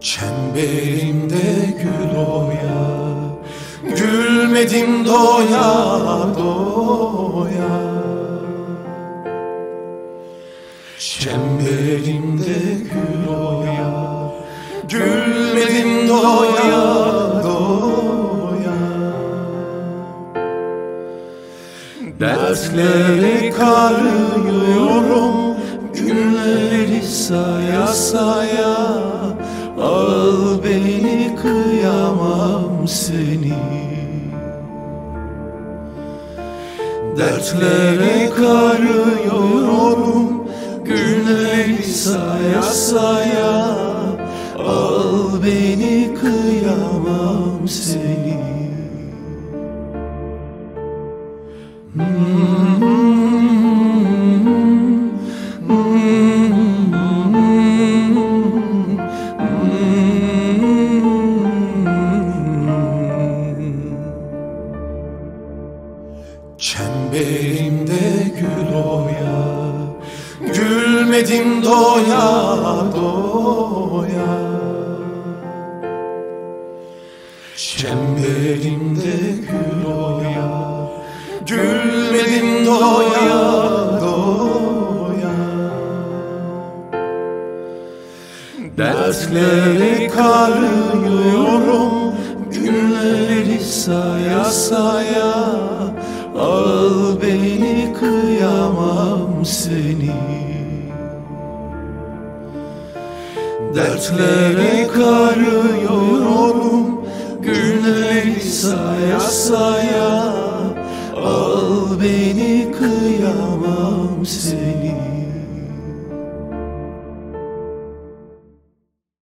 Çemberimde gül oya Gülmedim doya doya. Çemberimde gül oya Gülmedim doya doya. Dertlere karıyorum Günleri saya saya. Al beni kıyamam seni. Dertlere karıyorum Günleri saya saya beni kıyamam seni. Çemberimde gül oya Gülmedim doya Çemberimde gül oya Gülmedim doya doya. Dertlere karıyorum Günleri saya saya. Al beni kıyamam seni. Dertlere karıyorum saya saya Al beni kıyamam seni